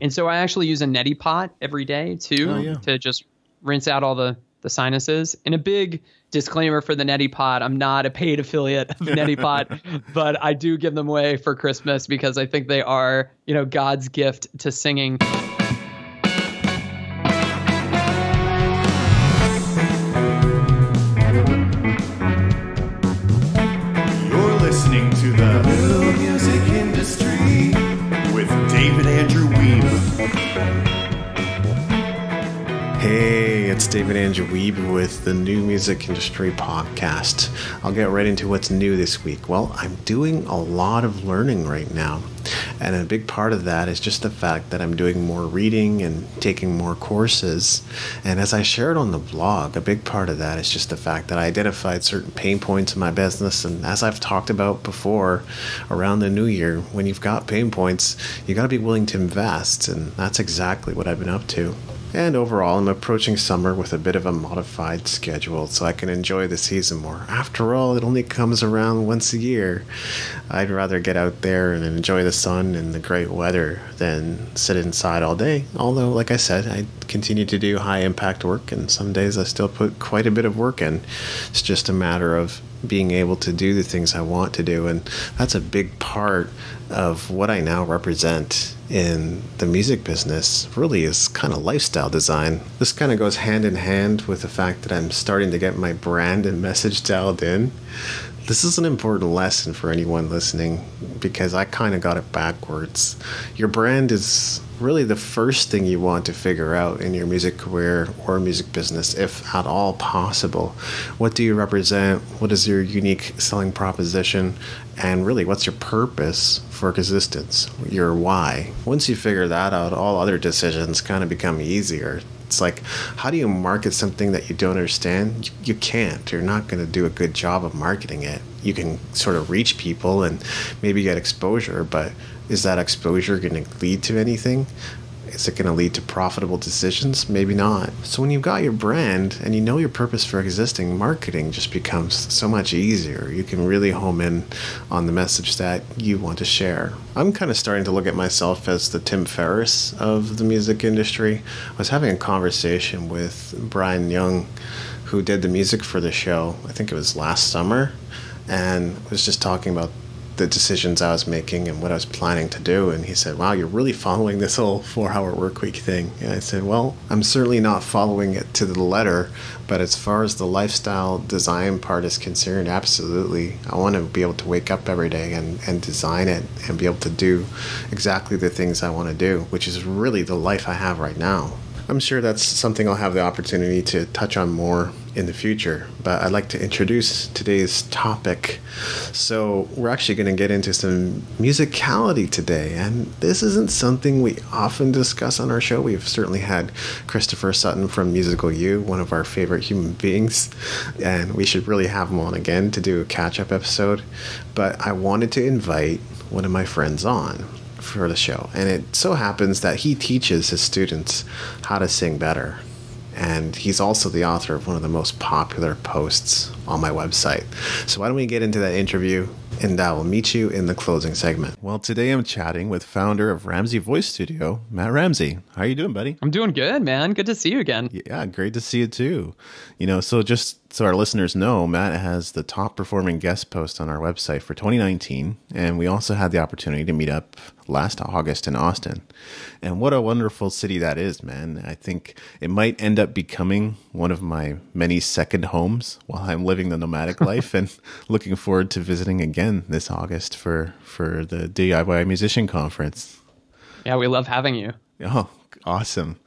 And so I actually use a neti pot every day too Oh, yeah. to just rinse out all the, the sinuses. And a big disclaimer for the neti pot I'm not a paid affiliate of neti pot, but I do give them away for Christmas because I think they are, you know, God's gift to singing. David Andrew Wiebe with the New Music Industry Podcast. I'll get right into what's new this week. Well, I'm doing a lot of learning right now. And a big part of that is just the fact that I'm doing more reading and taking more courses. And as I shared on the blog, a big part of that is just the fact that I identified certain pain points in my business. And as I've talked about before, around the new year, when you've got pain points, you got to be willing to invest. And that's exactly what I've been up to. And overall, I'm approaching summer with a bit of a modified schedule so I can enjoy the season more. After all, it only comes around once a year. I'd rather get out there and enjoy the sun and the great weather than sit inside all day. Although, like I said, I continue to do high impact work, and some days I still put quite a bit of work in. It's just a matter of being able to do the things I want to do. And that's a big part of what I now represent in the music business really is kind of lifestyle design. This kind of goes hand in hand with the fact that I'm starting to get my brand and message dialed in. This is an important lesson for anyone listening because I kind of got it backwards. Your brand is really the first thing you want to figure out in your music career or music business, if at all possible. What do you represent? What is your unique selling proposition? And really, what's your purpose for existence? Your why. Once you figure that out, all other decisions kind of become easier. It's like, how do you market something that you don't understand? You, can't. You're not going to do a good job of marketing it. You can sort of reach people and maybe get exposure, but is that exposure going to lead to anything? Is it going to lead to profitable decisions? Maybe not. So, when you've got your brand and you know your purpose for existing, marketing just becomes so much easier. You can really home in on the message that you want to share. I'm kind of starting to look at myself as the Tim Ferriss of the music industry. I was having a conversation with Brian Young, who did the music for the show, I think it was last summer, and was just talking about the decisions I was making and what I was planning to do. And he said, Wow, you're really following this whole four hour work week thing. And I said, Well, I'm certainly not following it to the letter, but as far as the lifestyle design part is concerned, absolutely. I want to be able to wake up every day and, and design it and be able to do exactly the things I want to do, which is really the life I have right now. I'm sure that's something I'll have the opportunity to touch on more in the future, but I'd like to introduce today's topic. So, we're actually going to get into some musicality today, and this isn't something we often discuss on our show. We've certainly had Christopher Sutton from Musical U, one of our favorite human beings, and we should really have him on again to do a catch up episode. But I wanted to invite one of my friends on for the show. And it so happens that he teaches his students how to sing better. And he's also the author of one of the most popular posts on my website. So, why don't we get into that interview? And I will meet you in the closing segment. Well, today I'm chatting with founder of Ramsey Voice Studio, Matt Ramsey. How are you doing, buddy? I'm doing good, man. Good to see you again. Yeah, great to see you too. You know, so just so our listeners know, Matt has the top performing guest post on our website for 2019. And we also had the opportunity to meet up last August in Austin. And what a wonderful city that is, man. I think it might end up becoming one of my many second homes while I'm living the nomadic life and looking forward to visiting again this August for, for the DIY Musician Conference. Yeah, we love having you. Oh, awesome.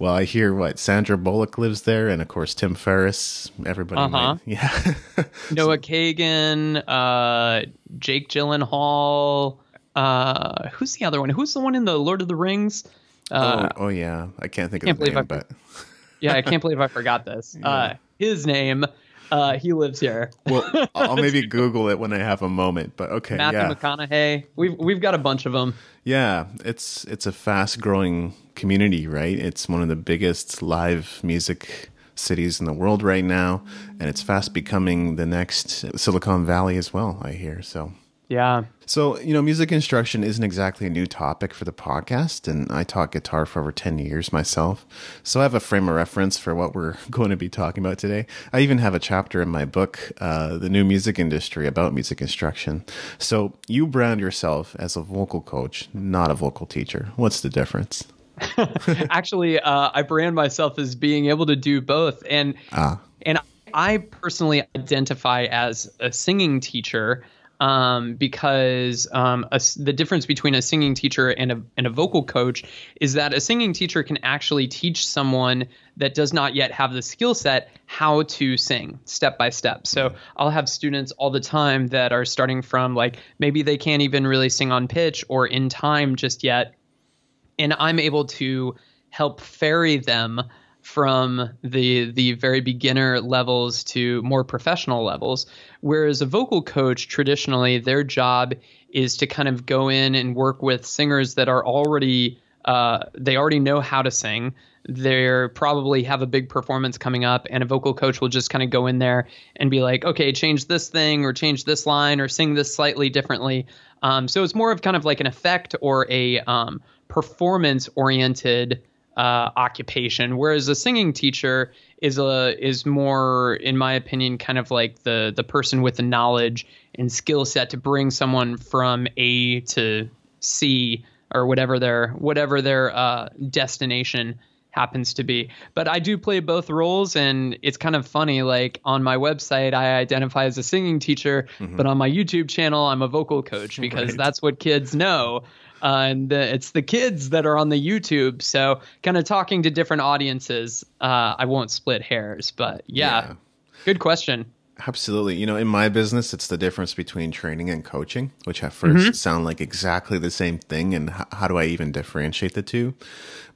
Well, I hear what Sandra Bullock lives there, and of course Tim Ferriss. Everybody, Uh-huh. might- yeah. Noah Kagan, uh, Jake Gyllenhaal. Uh, who's the other one? Who's the one in the Lord of the Rings? Uh, oh, oh, yeah, I can't think can't of the believe name, I but yeah, I can't believe I forgot this. Uh, his name. Uh, he lives here. well, I'll maybe Google it when I have a moment. But okay, Matthew yeah, McConaughey. We've we've got a bunch of them. yeah, it's it's a fast growing community, right? It's one of the biggest live music cities in the world right now, and it's fast becoming the next Silicon Valley as well. I hear so. Yeah. So, you know, music instruction isn't exactly a new topic for the podcast, and I taught guitar for over 10 years myself. So I have a frame of reference for what we're going to be talking about today. I even have a chapter in my book, uh, The New Music Industry, about music instruction. So you brand yourself as a vocal coach, not a vocal teacher. What's the difference? Actually, uh, I brand myself as being able to do both. And, Ah. and I personally identify as a singing teacher um, because um, a the difference between a singing teacher and a, and a vocal coach is that a singing teacher can actually teach someone that does not yet have the skill set how to sing step by step. So I'll have students all the time that are starting from like maybe they can't even really sing on pitch or in time just yet. And I'm able to help ferry them from the the very beginner levels to more professional levels. Whereas a vocal coach traditionally their job is to kind of go in and work with singers that are already uh, they already know how to sing. They're probably have a big performance coming up and a vocal coach will just kind of go in there and be like okay change this thing or change this line or sing this slightly differently. Um, so it's more of kind of like an effect or a um, performance oriented uh, occupation, whereas a singing teacher is a is more, in my opinion, kind of like the the person with the knowledge and skill set to bring someone from A to C or whatever their whatever their uh, destination happens to be. But I do play both roles, and it's kind of funny. Like on my website, I identify as a singing teacher, but on my YouTube channel, I'm a vocal coach because Right. that's what kids know. Uh, and the, it's the kids that are on the YouTube. So, kind of talking to different audiences. Uh, I won't split hairs, but yeah, Yeah. good question. Absolutely. You know, in my business, it's the difference between training and coaching, which at 1st mm-hmm. sound like exactly the same thing. And h- how do I even differentiate the two?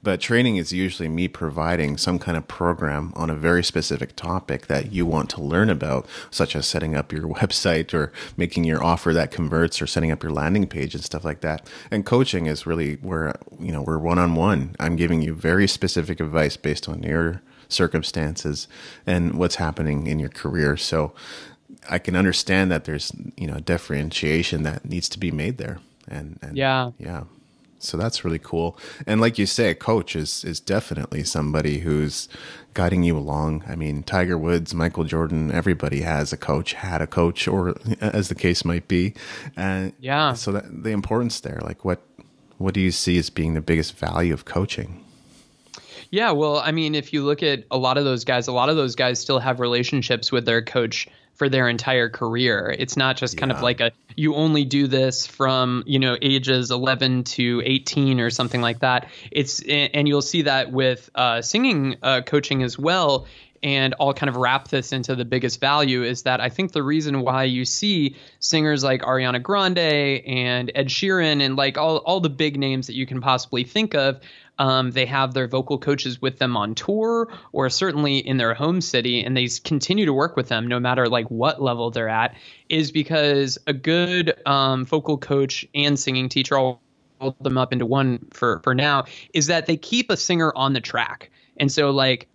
But training is usually me providing some kind of program on a very specific topic that you want to learn about, such as setting up your website or making your offer that converts or setting up your landing page and stuff like that. And coaching is really where, you know, we're one on one. I'm giving you very specific advice based on your circumstances and what's happening in your career. So I can understand that there's you know differentiation that needs to be made there. And, and Yeah. yeah. So that's really cool. And like you say, a coach is is definitely somebody who's guiding you along. I mean, Tiger Woods, Michael Jordan, everybody has a coach, had a coach, or as the case might be. And Yeah. so that the importance there, like what what do you see as being the biggest value of coaching? Yeah, well, I mean, if you look at a lot of those guys, a lot of those guys still have relationships with their coach for their entire career. It's not just kind Yeah. of like a you only do this from, you know, ages 11 to 18 or something like that. It's and you'll see that with uh, singing uh, coaching as well. And I'll kind of wrap this into the biggest value is that I think the reason why you see singers like Ariana Grande and Ed Sheeran and like all, all the big names that you can possibly think of um, they have their vocal coaches with them on tour or certainly in their home city, and they continue to work with them no matter like what level they're at. Is because a good um, vocal coach and singing teacher, I'll roll them up into one for for now, is that they keep a singer on the track, and so like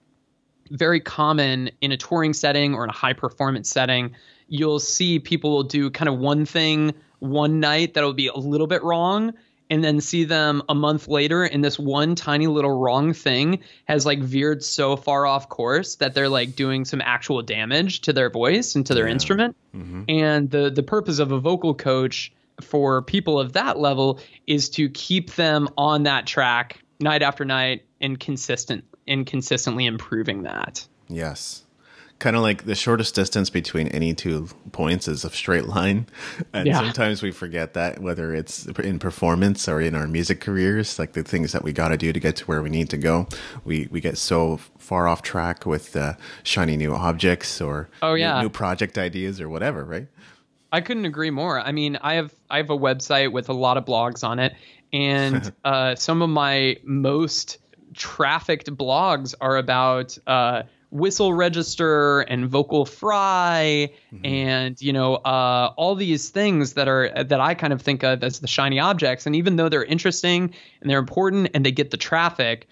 very common in a touring setting or in a high performance setting. You'll see people will do kind of one thing one night that'll be a little bit wrong, and then see them a month later, and this one tiny little wrong thing has like veered so far off course that they're like doing some actual damage to their voice and to their instrument. Mm-hmm. And the the purpose of a vocal coach for people of that level is to keep them on that track night after night and consistent and consistently improving that. Yes. Kind of like the shortest distance between any two points is a straight line. And Yeah. sometimes we forget that, whether it's in performance or in our music careers, like the things that we got to do to get to where we need to go. We, we get so far off track with uh, shiny new objects or Oh, new- yeah. new project ideas or whatever, right? I couldn't agree more. I mean, I have I have a website with a lot of blogs on it, and uh, some of my most trafficked blogs are about uh, whistle register and vocal fry, and you know uh, all these things that are that I kind of think of as the shiny objects. And even though they're interesting and they're important and they get the traffic,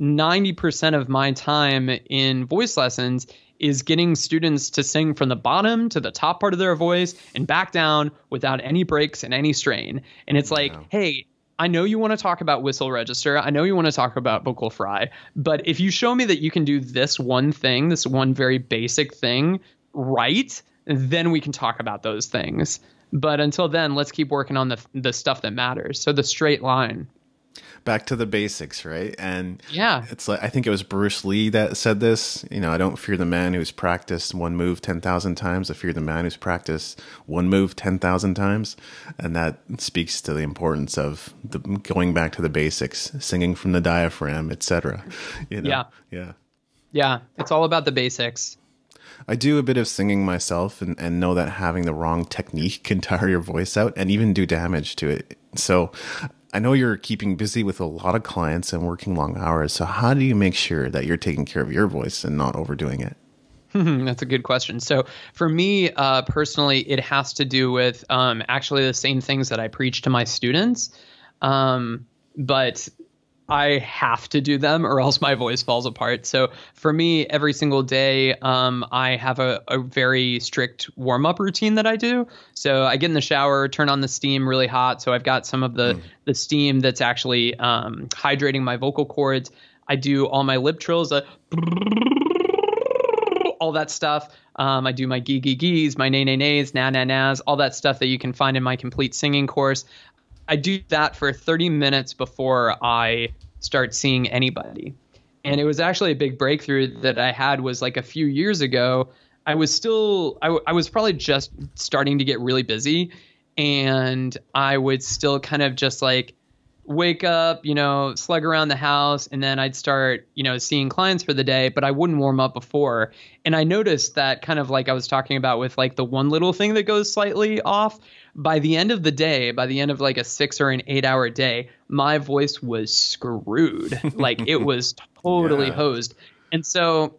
90% of my time in voice lessons is getting students to sing from the bottom to the top part of their voice and back down without any breaks and any strain. And it's like, hey, I know you want to talk about whistle register. I know you want to talk about vocal fry, but if you show me that you can do this one thing, this one very basic thing right, then we can talk about those things. But until then, let's keep working on the the stuff that matters. So the straight line. Back to the basics, right? And yeah, it's like I think it was Bruce Lee that said this. You know, I don't fear the man who's practiced one move ten thousand times. I fear the man who's practiced one move ten thousand times, and that speaks to the importance of the, going back to the basics, singing from the diaphragm, etc. You know? Yeah, yeah, yeah. It's all about the basics. I do a bit of singing myself and, and know that having the wrong technique can tire your voice out and even do damage to it. So I know you're keeping busy with a lot of clients and working long hours. So how do you make sure that you're taking care of your voice and not overdoing it? That's a good question. So, for me uh, personally, it has to do with um, actually the same things that I preach to my students. Um, but I have to do them or else my voice falls apart. So for me, every single day, um, I have a, a very strict warm up routine that I do. So I get in the shower, turn on the steam really hot. So I've got some of the, mm. the steam that's actually um, hydrating my vocal cords. I do all my lip trills, uh, all that stuff. Um, I do my gee gee gees, my nay nay nays, na na nas, all that stuff that you can find in my complete singing course. I do that for 30 minutes before I start seeing anybody. And it was actually a big breakthrough that I had was like a few years ago. I was still, I, I was probably just starting to get really busy. And I would still kind of just like wake up, you know, slug around the house, and then I'd start, you know, seeing clients for the day, but I wouldn't warm up before. And I noticed that kind of like I was talking about with like the one little thing that goes slightly off, by the end of the day, by the end of like a six or an eight hour day, my voice was screwed. like it was totally yeah. hosed. And so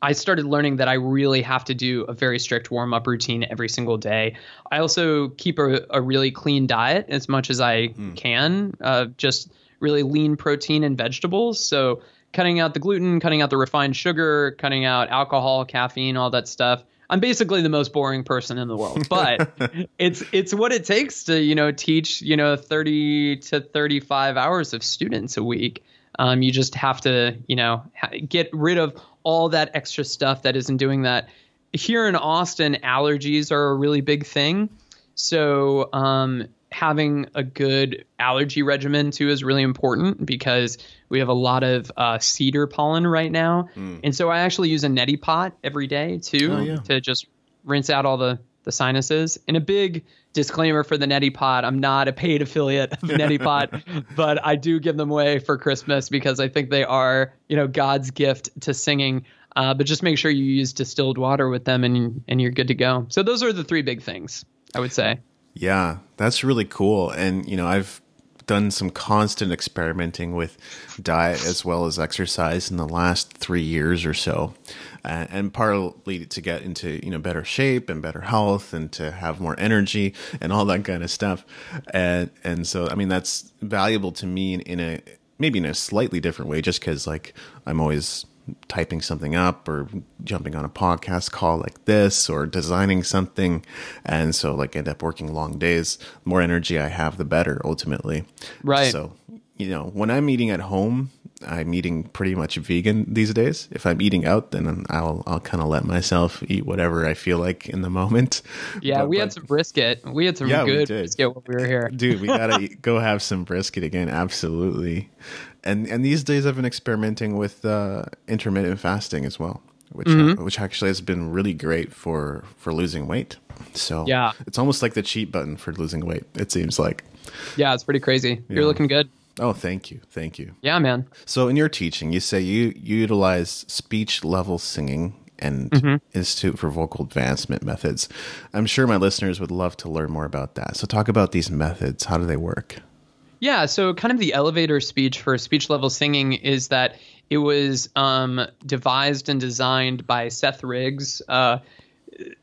I started learning that I really have to do a very strict warm up routine every single day. I also keep a, a really clean diet as much as I mm. can, uh, just really lean protein and vegetables. So, cutting out the gluten, cutting out the refined sugar, cutting out alcohol, caffeine, all that stuff. I'm basically the most boring person in the world, but it's it's what it takes to you know teach you know 30 to 35 hours of students a week. Um, you just have to you know ha- get rid of all that extra stuff that isn't doing that. Here in Austin, allergies are a really big thing. So um, having a good allergy regimen too is really important because we have a lot of uh, cedar pollen right now, mm. and so I actually use a neti pot every day too oh, yeah. to just rinse out all the the sinuses. And a big disclaimer for the neti pot: I'm not a paid affiliate of neti pot, but I do give them away for Christmas because I think they are you know God's gift to singing. Uh, but just make sure you use distilled water with them, and and you're good to go. So those are the three big things I would say. Yeah, that's really cool. And, you know, I've done some constant experimenting with diet as well as exercise in the last three years or so. Uh, and partly to get into, you know, better shape and better health and to have more energy and all that kind of stuff. And, and so, I mean, that's valuable to me in, in a, maybe in a slightly different way, just because like I'm always typing something up or jumping on a podcast call like this or designing something. And so like end up working long days. The more energy i have the better ultimately. Right. So you know when i'm eating at home i'm eating pretty much vegan these days if i'm eating out then i'll i'll kind of let myself eat whatever i feel like in the moment yeah but, we had some brisket we had some yeah, good brisket when we were here dude we gotta go have some brisket again absolutely and and these days I've been experimenting with uh, intermittent fasting as well, which mm-hmm. uh, which actually has been really great for for losing weight. So yeah, it's almost like the cheat button for losing weight. It seems like. Yeah, it's pretty crazy. You're looking good. Oh, thank you, thank you. Yeah, man. So in your teaching, you say you, you utilize speech level singing and mm-hmm. Institute for Vocal Advancement methods. I'm sure my listeners would love to learn more about that. So talk about these methods. How do they work? Yeah, so kind of the elevator speech for speech level singing is that it was um, devised and designed by Seth Riggs. Uh,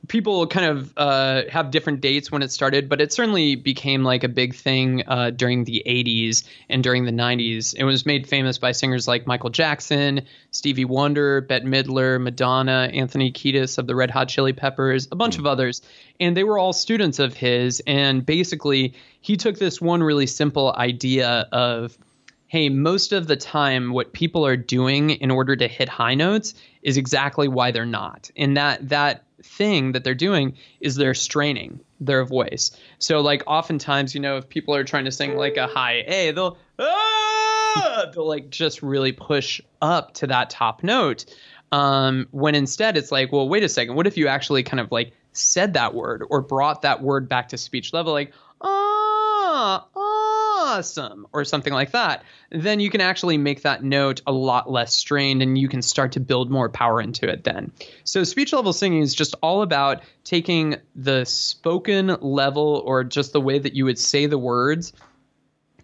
people kind of uh, have different dates when it started, but it certainly became like a big thing uh, during the 80s and during the 90s. It was made famous by singers like Michael Jackson, Stevie Wonder, Bette Midler, Madonna, Anthony Kiedis of the Red Hot Chili Peppers, a bunch of others. And they were all students of his. And basically, he took this one really simple idea of hey, most of the time, what people are doing in order to hit high notes is exactly why they're not. And that that thing that they're doing is they're straining their voice. So like oftentimes, you know, if people are trying to sing like a high A, they'll ah! they'll like just really push up to that top note. Um, when instead it's like, well, wait a second, what if you actually kind of like said that word or brought that word back to speech level, like ah, or something like that, then you can actually make that note a lot less strained and you can start to build more power into it then. So speech level singing is just all about taking the spoken level or just the way that you would say the words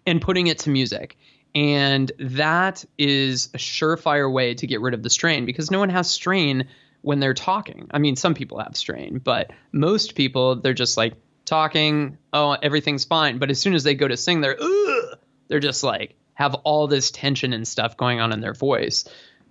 and putting it to music. And that is a surefire way to get rid of the strain because no one has strain when they're talking. I mean, some people have strain, but most people, they're just like, talking, oh, everything's fine. But as soon as they go to sing, they're Ugh! they're just like have all this tension and stuff going on in their voice.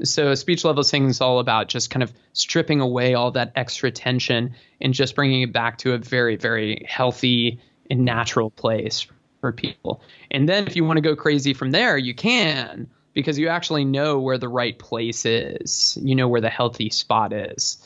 So speech level singing is all about just kind of stripping away all that extra tension and just bringing it back to a very, very healthy and natural place for people. And then if you want to go crazy from there, you can because you actually know where the right place is. You know where the healthy spot is.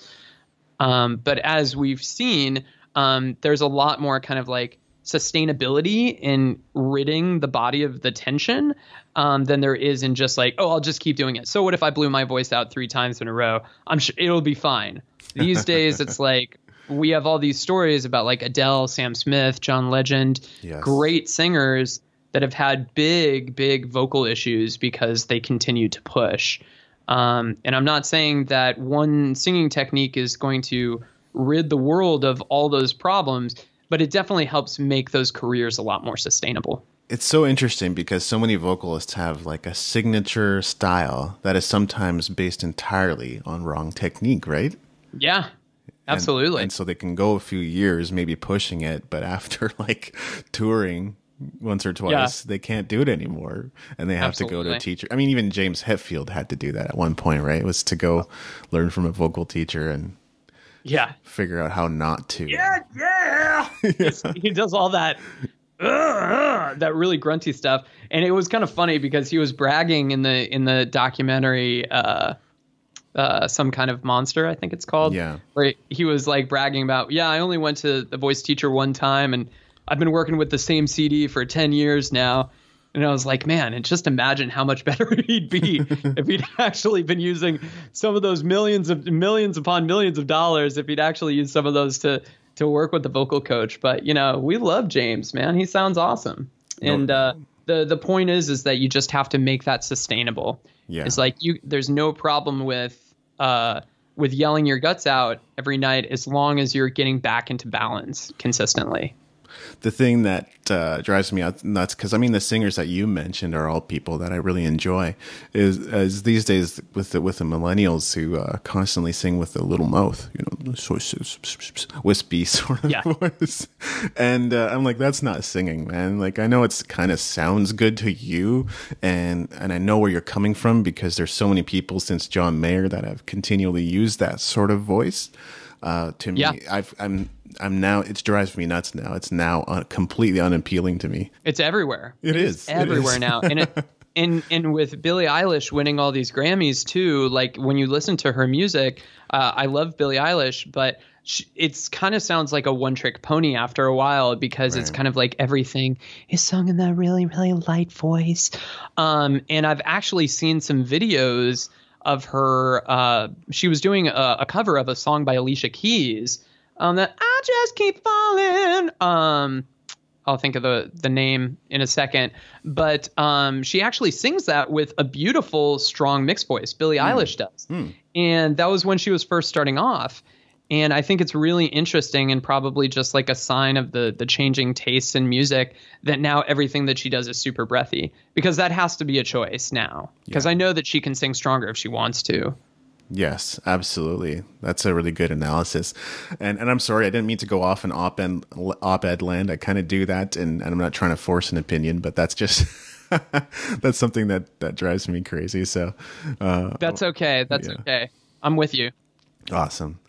Um, but as we've seen, um, there's a lot more kind of like sustainability in ridding the body of the tension um, than there is in just like, oh, I'll just keep doing it. So what if I blew my voice out three times in a row? I'm sure it'll be fine. These days, it's like we have all these stories about like Adele, Sam Smith, John Legend, Yes. great singers that have had big, big vocal issues because they continue to push. Um, and I'm not saying that one singing technique is going to rid the world of all those problems, but it definitely helps make those careers a lot more sustainable. It's so interesting because so many vocalists have like a signature style that is sometimes based entirely on wrong technique, right? Yeah, absolutely. And, so they can go a few years maybe pushing it, but after like touring once or twice, they can't do it anymore. And they have to go to a teacher. I mean, even James Hetfield had to do that at one point, right? It was to go learn from a vocal teacher and yeah. figure out how not to. Yeah, yeah. He's- he does all that "Ugh, that really grunty stuff and it was kind of funny because he was bragging in the in the documentary uh uh, some kind of monster, I think it's called. Yeah. Where he was like bragging about, yeah, I only went to the voice teacher one time, and I've been working with the same CD for ten years now. And I was like, man, and just imagine how much better he'd be if he'd actually been using some of those millions of millions upon millions of dollars. If he'd actually used some of those to to work with the vocal coach. But you know, we love James, man. He sounds awesome. And uh, the the point is, is that you just have to make that sustainable. Yeah. It's like you. There's no problem with uh with yelling your guts out every night as long as you're getting back into balance consistently. The thing that uh, drives me nuts because I mean the singers that you mentioned are all people that I really enjoy. Is is these days with the with the millennials who uh, constantly sing with a little mouth, you know, wispy sort of Yeah. voice, and uh, I'm like, that's not singing, man. Like I know it's kind of sounds good to you, and and I know where you're coming from because there's so many people since John Mayer that have continually used that sort of voice. Uh, to me, Yeah. I've, I'm I'm now it drives me nuts now. It's now uh, completely unappealing to me. It's everywhere. It It's is. Everywhere is. now. And it, and and with Billie Eilish winning all these Grammys too, like when you listen to her music, uh, I love Billie Eilish, but it's kind of sounds like a one-trick pony after a while because it's kind of like everything is sung in that really really light voice. Um, and I've actually seen some videos of her. Uh, she was doing a, a cover of a song by Alicia Keys. Um, that I just keep falling. Um, I'll think of the the name in a second. But um, she actually sings that with a beautiful, strong mixed voice. Billie Eilish does, and that was when she was first starting off. And I think it's really interesting and probably just like a sign of the the changing tastes in music that now everything that she does is super breathy because that has to be a choice now. Because I know that she can sing stronger if she wants to. Yes, absolutely. That's a really good analysis. And and I'm sorry, I didn't mean to go off in op-ed, op-ed land. I kind of do that, and, and I'm not trying to force an opinion, but that's just that's something that that drives me crazy. So uh, that's okay. That's yeah. okay. I'm with you. Awesome.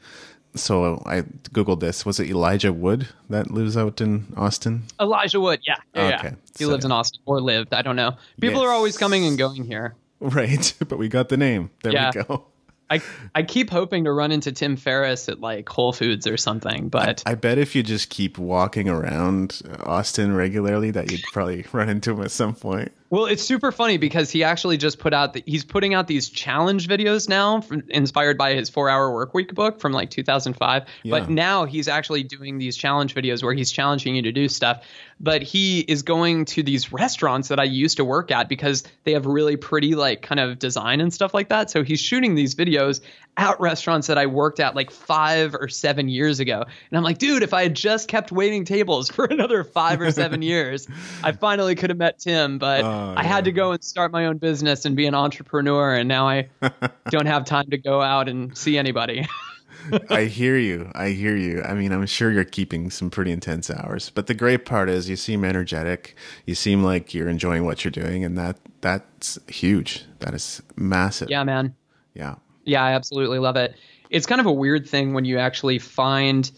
So I googled this. Was it Elijah Wood that lives out in Austin? Elijah Wood, yeah, yeah, okay. yeah. He so, lives in Austin or lived. I don't know. People yes. are always coming and going here. Right, but we got the name. There yeah. we go. I I keep hoping to run into Tim Ferriss at like Whole Foods or something, but I, I, bet if you just keep walking around Austin regularly, that you'd probably run into him at some point. Well, it's super funny because he actually just put out the, he's putting out these challenge videos now, from, inspired by his Four Hour Work Week book from like 2005. Yeah. But now he's actually doing these challenge videos where he's challenging you to do stuff. But he is going to these restaurants that I used to work at because they have really pretty like kind of design and stuff like that. So he's shooting these videos at restaurants that I worked at like five or seven years ago. And I'm like, dude, if I had just kept waiting tables for another five or seven years, I finally could have met Tim. But oh, oh, I had to go and start my own business and be an entrepreneur. And now I don't have time to go out and see anybody. I hear you. I hear you. I mean, I'm sure you're keeping some pretty intense hours. But the great part is you seem energetic. You seem like you're enjoying what you're doing and that that's huge. That is massive. Yeah, man. Yeah. Yeah, I absolutely love it. It's kind of a weird thing when you actually find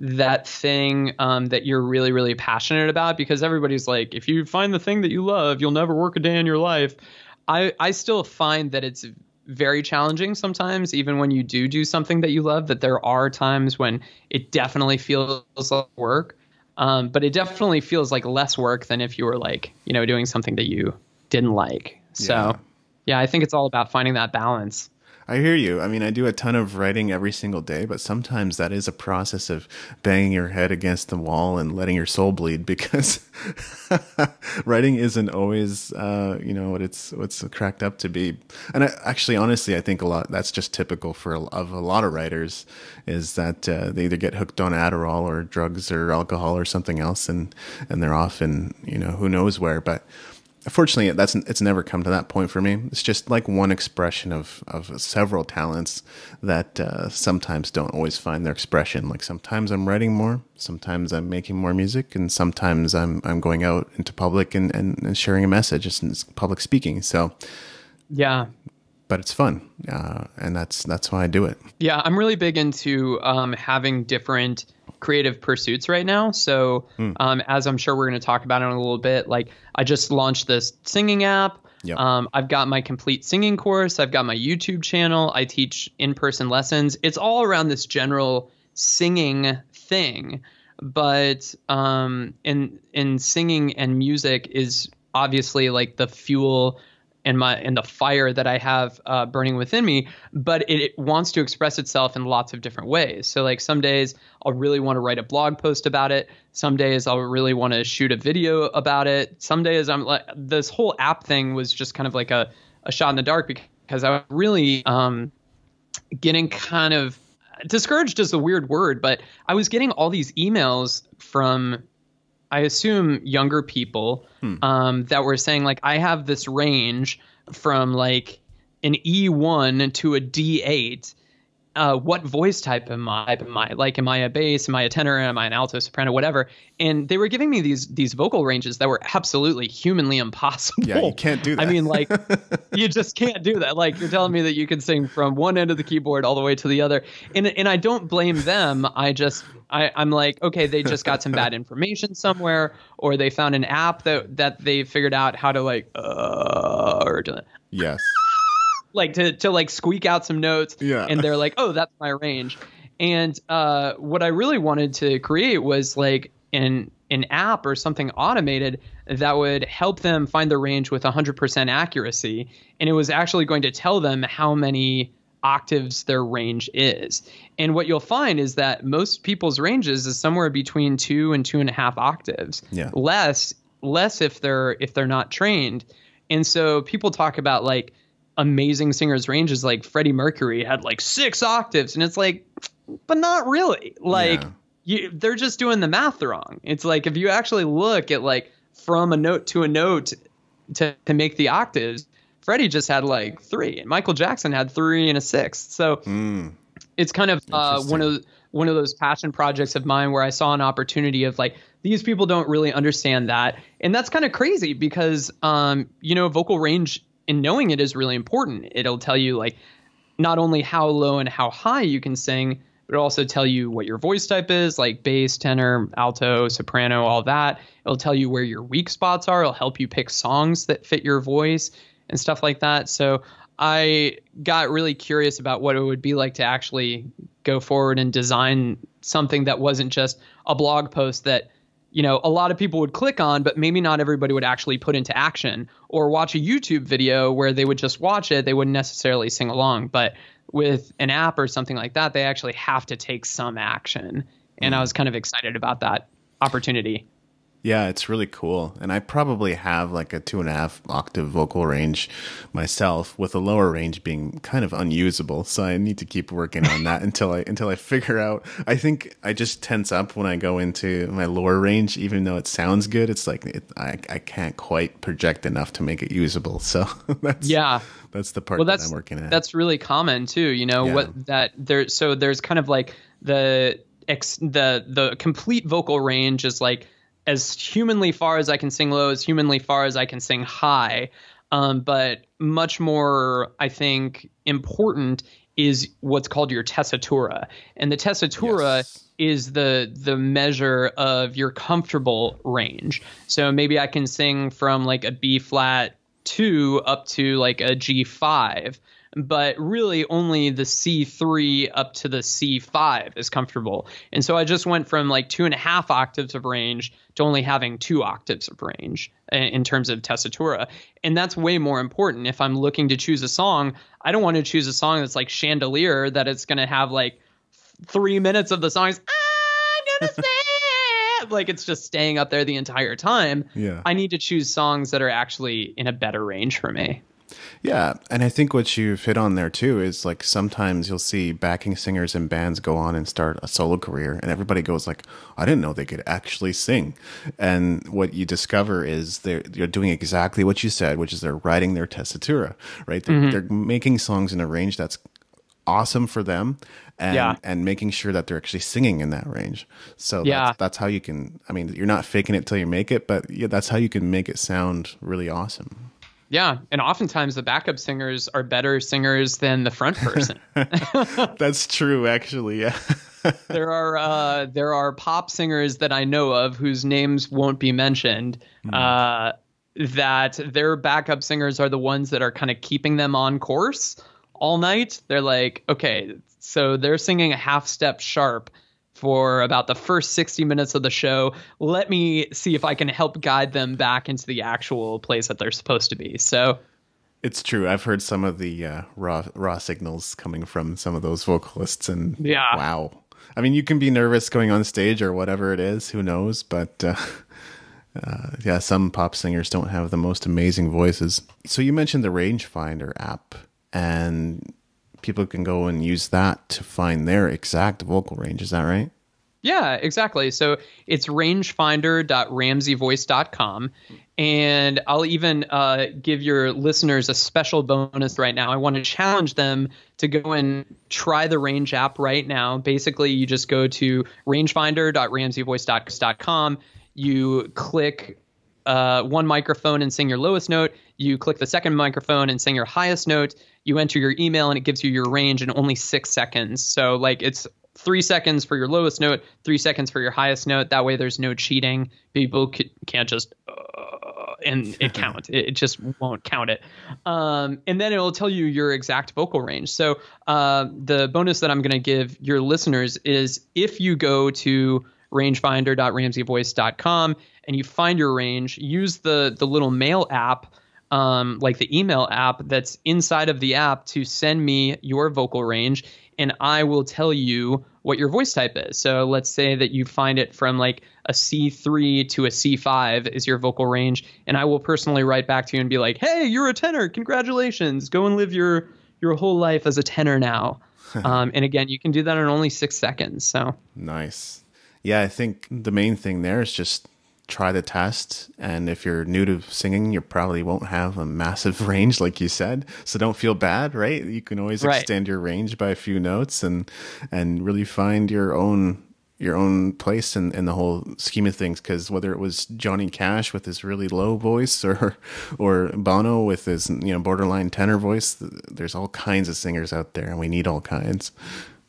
that thing um, that you're really, really passionate about because everybody's like, if you find the thing that you love, you'll never work a day in your life. I, I still find that it's very challenging sometimes, even when you do do something that you love, that there are times when it definitely feels like work. Um, but it definitely feels like less work than if you were like, you know, doing something that you didn't like. So, yeah, yeah I think it's all about finding that balance. I hear you. I mean, I do a ton of writing every single day, but sometimes that is a process of banging your head against the wall and letting your soul bleed because writing isn't always, uh, you know, what it's what's cracked up to be. And I, actually, honestly, I think a lot that's just typical for a, of a lot of writers is that uh, they either get hooked on Adderall or drugs or alcohol or something else, and and they're off in you know who knows where, but fortunately that's it's never come to that point for me. It's just like one expression of of several talents that uh, sometimes don't always find their expression. Like sometimes i'm writing more sometimes i'm making more music and sometimes i'm i'm going out into public and and, and sharing a message. It's public speaking so yeah but it's fun uh, and that's that's why i do it yeah i'm really big into um, having different creative pursuits right now. So, mm. um, as I'm sure we're going to talk about in a little bit, like I just launched this singing app. Yep. Um, I've got my complete singing course. I've got my YouTube channel. I teach in person lessons. It's all around this general singing thing. But um, in in singing and music is obviously like the fuel and my and the fire that I have uh, burning within me, but it, it, wants to express itself in lots of different ways. So like some days I'll really want to write a blog post about it. Some days I'll really want to shoot a video about it. Some days I'm like this whole app thing was just kind of like a, a shot in the dark because I was really um, getting kind of discouraged is a weird word, but I was getting all these emails from I assume younger people hmm. um, that were saying like I have this range from like an E1 to a D8 uh, what voice type am I? Am I like, am I a bass? Am I a tenor? Am I an alto, soprano, whatever? And they were giving me these these vocal ranges that were absolutely humanly impossible. Yeah, you can't do that. I mean, like, you just can't do that. Like, you're telling me that you can sing from one end of the keyboard all the way to the other, and and I don't blame them. I just I, I'm like, okay, they just got some bad information somewhere, or they found an app that that they figured out how to like, uh, or to, yes like to to like squeak out some notes. Yeah. And they're like, oh, that's my range. And uh, what I really wanted to create was like an an app or something automated that would help them find their range with 100% accuracy, and it was actually going to tell them how many octaves their range is. And what you'll find is that most people's ranges is somewhere between two and two and a half octaves. Yeah. Less less if they're if they're not trained. And so people talk about like amazing singers ranges like Freddie Mercury had like six octaves and it's like but not really like yeah. you, they're just doing the math wrong it's like if you actually look at like from a note to a note to, to make the octaves Freddie just had like three, and Michael Jackson had three and a sixth. So Mm. it's kind of uh, one of one of those passion projects of mine where I saw an opportunity of like these people don't really understand that, and that's kind of crazy because um, you know vocal range and knowing it is really important. It'll tell you like not only how low and how high you can sing, but it'll also tell you what your voice type is, like bass, tenor, alto, soprano, all that. It'll tell you where your weak spots are. It'll help you pick songs that fit your voice and stuff like that. So I got really curious about what it would be like to actually go forward and design something that wasn't just a blog post that you know a lot of people would click on but maybe not everybody would actually put into action or watch a YouTube video where they would just watch it. They wouldn't necessarily sing along. But with an app or something like that they actually have to take some action. And I mm. was kind of excited about that opportunity Yeah, it's really cool. And I probably have like a two and a half octave vocal range myself, with a lower range being kind of unusable. So I need to keep working on that until I until I figure out. I think I just tense up when I go into my lower range, even though it sounds good. It's like it, I I can't quite project enough to make it usable. So that's yeah that's the part well that that's I'm working at. that's really common too you know Yeah. what that there so there's kind of like the ex the the complete vocal range is like as humanly far as i can sing low as humanly far as i can sing high um, but much more i think important is what's called your tessitura and the tessitura Yes. is the the measure of your comfortable range. So maybe I can sing from like a B flat 2 up to like a G5, but really only the C3 up to the C5 is comfortable. And so I just went from like two and a half octaves of range to only having two octaves of range in terms of tessitura. And that's way more important. If I'm looking to choose a song, I don't want to choose a song that's like chandelier, that it's going to have like three minutes of the song I'm gonna stay like it's just staying up there the entire time. Yeah. I need to choose songs that are actually in a better range for me. Yeah, and I think what you've hit on there too is like sometimes you'll see backing singers and bands go on and start a solo career, and everybody goes like, "I didn't know they could actually sing." And what you discover is they're they're doing exactly what you said, which is they're writing their tessitura, right? They're, mm-hmm. they're making songs in a range that's awesome for them, and Yeah. and making sure that they're actually singing in that range. So Yeah. that's, that's how you can. I mean, you're not faking it till you make it, but yeah, that's how you can make it sound really awesome. Yeah, and oftentimes the backup singers are better singers than the front person. That's true, actually. Yeah. there are uh, there are pop singers that I know of whose names won't be mentioned. Uh, that their backup singers are the ones that are kind of keeping them on course all night. They're like, okay, so they're singing a half step sharp for about the first 60 minutes of the show. Let me see if I can help guide them back into the actual place that they're supposed to be. So, It's true. I've heard some of the uh, raw raw signals coming from some of those vocalists, and Yeah. wow. I mean, you can be nervous going on stage or whatever it is. Who knows? But uh, uh, yeah, some pop singers don't have the most amazing voices. So you mentioned the Rangefinder app, and people can go and use that to find their exact vocal range. Is that right? Yeah, exactly. So it's rangefinder.ramseyvoice.com. And I'll even uh, give your listeners a special bonus right now. I want to challenge them to go and try the Range app right now. Basically, you just go to rangefinder.ramseyvoice.com. You click uh, one microphone and sing your lowest note. You click the second microphone and sing your highest note. You enter your email and it gives you your range in only six seconds. So, like, it's three seconds for your lowest note, three seconds for your highest note. That way, there's no cheating. People c- can't just uh, and it count. It, it just won't count it. Um, and then it will tell you your exact vocal range. So uh, the bonus that I'm going to give your listeners is if you go to rangefinder.ramseyvoice.com and you find your range, use the the little mail app um, like the email app that's inside of the app to send me your vocal range and I will tell you what your voice type is. So let's say that you find it from like a C3 to a C5 is your vocal range and I will personally write back to you and be like, "Hey, you're a tenor. Congratulations. Go and live your your whole life as a tenor now." um, and again, you can do that in only 6 seconds. So Nice. Yeah, I think the main thing there is just try the test. And if you're new to singing, you probably won't have a massive range, like you said. So don't feel bad, right? You can always Right. extend your range by a few notes and and really find your own your own place in, in the whole scheme of things because whether it was Johnny Cash with his really low voice or or Bono with his you know borderline tenor voice there's all kinds of singers out there and we need all kinds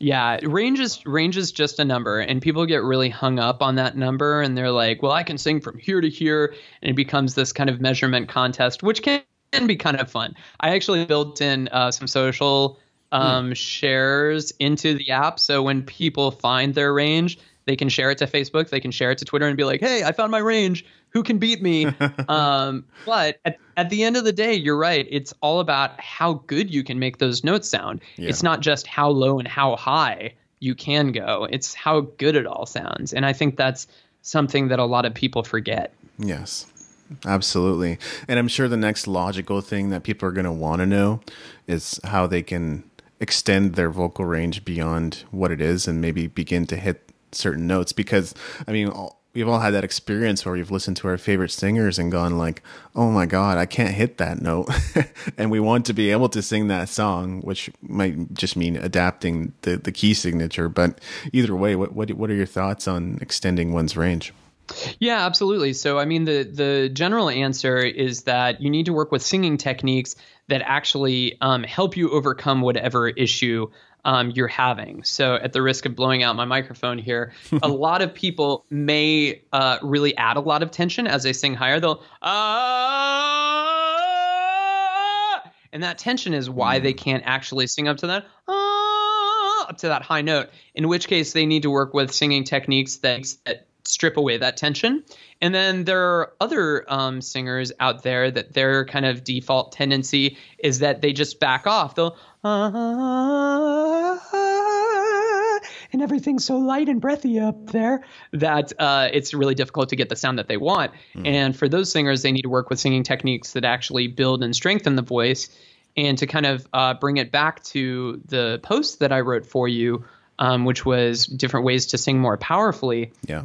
Yeah, range is range is just a number, and people get really hung up on that number, and they're like, "Well, I can sing from here to here," and it becomes this kind of measurement contest, which can, can be kind of fun. I actually built in uh, some social um, shares into the app, so when people find their range, they can share it to Facebook, they can share it to Twitter, and be like, "Hey, I found my range. Who can beat me?" um, but at, at the end of the day, you're right. It's all about how good you can make those notes sound. It's not just how low and how high you can go. It's how good it all sounds. And I think that's something that a lot of people forget. Yes, absolutely. And I'm sure the next logical thing that people are going to want to know is how they can extend their vocal range beyond what it is and maybe begin to hit certain notes. Because, I mean, all, we've all had that experience where we've listened to our favorite singers and gone like, "Oh my god, I can't hit that note," and we want to be able to sing that song, which might just mean adapting the the key signature. But either way, what what what are your thoughts on extending one's range? Yeah, absolutely. So, I mean, the the general answer is that you need to work with singing techniques that actually um, help you overcome whatever issue um, you're having. So, at the risk of blowing out my microphone here, a lot of people may uh, really add a lot of tension as they sing higher. They'll ah, and that tension is why they can't actually sing up to that ah, up to that high note. In which case, they need to work with singing techniques that that strip away that tension. And then there are other um, singers out there that their kind of default tendency is that they just back off. They'll ah, and everything's so light and breathy up there that uh, it's really difficult to get the sound that they want. And for those singers, they need to work with singing techniques that actually build and strengthen the voice. And to kind of uh, bring it back to the post that I wrote for you, um, which was different ways to sing more powerfully Yeah.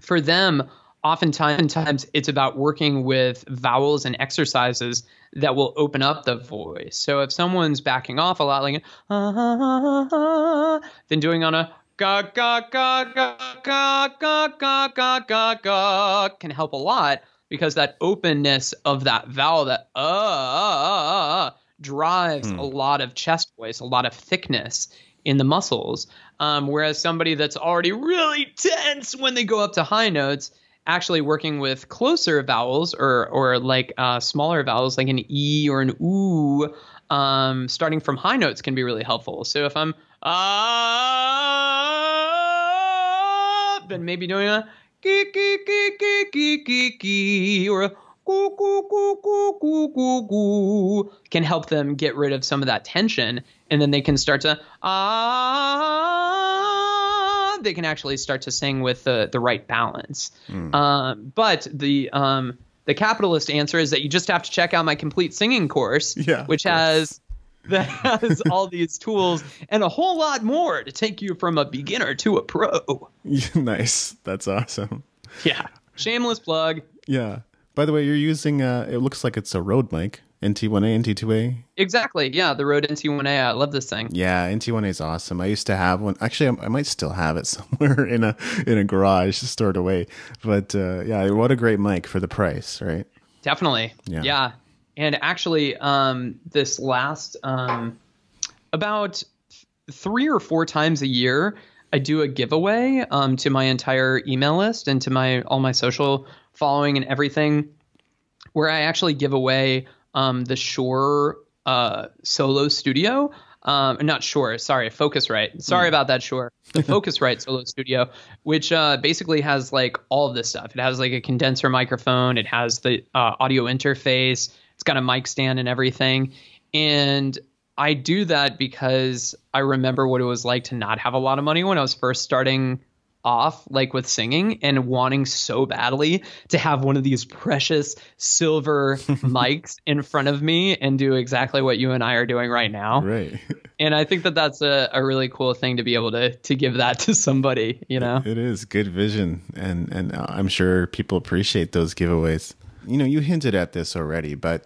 for them, oftentimes it's about working with vowels and exercises that will open up the voice. So if someone's backing off a lot, like ah, then doing on a ga ga ga ga ga ga ga ga ga ga can help a lot because that openness of that vowel, that uh, drives a lot of chest voice, a lot of thickness in the muscles. Um, whereas somebody that's already really tense when they go up to high notes, actually working with closer vowels or or like uh, smaller vowels like an e or an oo, um, starting from high notes can be really helpful. So if I'm ah, then maybe doing a gee gee gee gee gee gee or a goo goo goo goo goo goo can help them get rid of some of that tension and then they can start to ah they can actually start to sing with the the right balance um, but the um the capitalist answer is that you just have to check out my complete singing course Yeah, which has that has all these tools and a whole lot more to take you from a beginner to a pro nice. That's awesome. yeah shameless plug Yeah. By the way, you're using uh it looks like it's a Rode mic. NT1A, NT2A. exactly yeah the Rode NT1A I love this thing Yeah, NT1A is awesome. I used to have one. Actually, I, I might still have it somewhere in a in a garage stored away. But uh, yeah, what a great mic for the price, right? Definitely. Yeah. Yeah. And actually, um, this last um, about th- three or four times a year, I do a giveaway um, to my entire email list and to my all my social following and everything, where I actually give away um, the Shure uh, Solo Studio. Um, not Shure, sorry, Focusrite. Sorry about that, Shure. The Focusrite Solo Studio, which uh, basically has like all of this stuff. It has like a condenser microphone. It has the uh, audio interface. It's got a mic stand and everything. And I do that because I remember what it was like to not have a lot of money when I was first starting off like with singing and wanting so badly to have one of these precious silver mics in front of me and do exactly what you and I are doing right now. Right. and I think that that's a, a really cool thing to be able to to give that to somebody. You know, it is good vision, and and uh, I'm sure people appreciate those giveaways. You know, you hinted at this already, but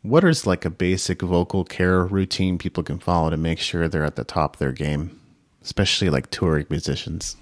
what is like a basic vocal care routine people can follow to make sure they're at the top of their game, especially like touring musicians?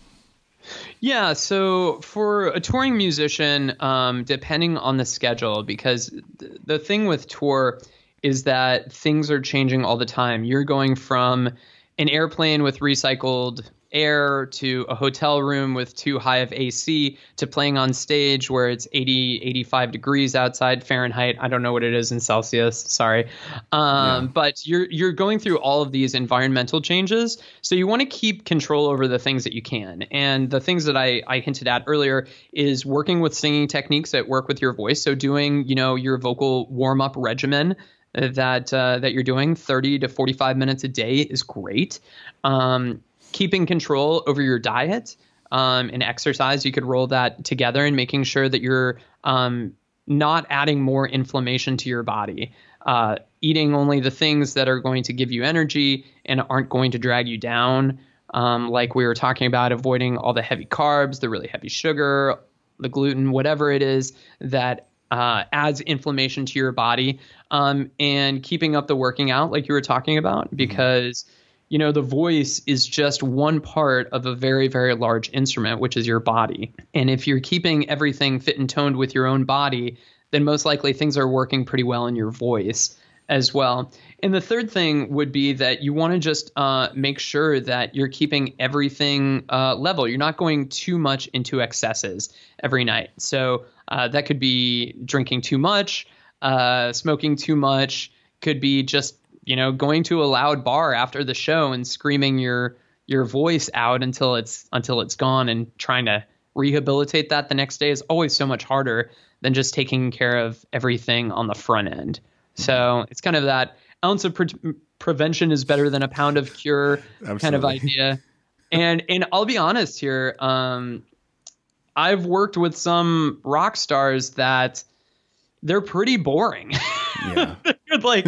Yeah, so for a touring musician, um, depending on the schedule, because th- the thing with tour is that things are changing all the time. You're going from an airplane with recycled air to a hotel room with too high of AC to playing on stage where it's 80, 85 degrees outside Fahrenheit. I don't know what it is in Celsius. Sorry. Um, yeah. But you're, you're going through all of these environmental changes. So you want to keep control over the things that you can. And the things that I, I hinted at earlier is working with singing techniques that work with your voice. So doing, you know, your vocal warm up regimen that uh, that you're doing 30 to 45 minutes a day is great um, keeping control over your diet um, and exercise, you could roll that together and making sure that you're um, not adding more inflammation to your body. Uh, eating only the things that are going to give you energy and aren't going to drag you down. Um, like we were talking about, avoiding all the heavy carbs, the really heavy sugar, the gluten, whatever it is that uh, adds inflammation to your body, um, and keeping up the working out, like you were talking about, mm-hmm. because. Mm-hmm you know, the voice is just one part of a very, very large instrument, which is your body. And if you're keeping everything fit and toned with your own body, then most likely things are working pretty well in your voice as well. And the third thing would be that you want to just uh, make sure that you're keeping everything uh, level. You're not going too much into excesses every night. So uh, that could be drinking too much, uh, smoking too much, could be just you know, going to a loud bar after the show and screaming your your voice out until it's until it's gone and trying to rehabilitate that the next day is always so much harder than just taking care of everything on the front end. So it's kind of that ounce of pre- prevention is better than a pound of cure kind of idea. And and I'll be honest here, um, I've worked with some rock stars that they're pretty boring. Yeah. like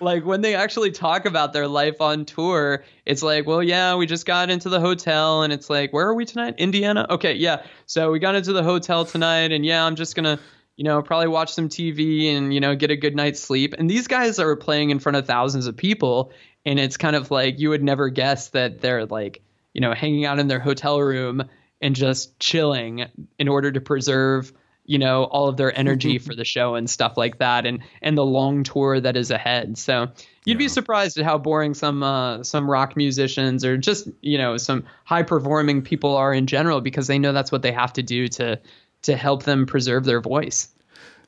like when they actually talk about their life on tour, it's like, well, yeah, we just got into the hotel and it's like, where are we tonight? Indiana? Okay, yeah. So we got into the hotel tonight and yeah, I'm just to you know, probably watch some TV and, you know, get a good night's sleep. And these guys are playing in front of thousands of people. And it's kind of like you would never guess that they're like, you know, hanging out in their hotel room and just chilling in order to preserve you know all of their energy for the show and stuff like that and and the long tour that is ahead. So you'd yeah. be surprised at how boring some uh, some rock musicians or just you know some high performing people are in general because they know that's what they have to do to to help them preserve their voice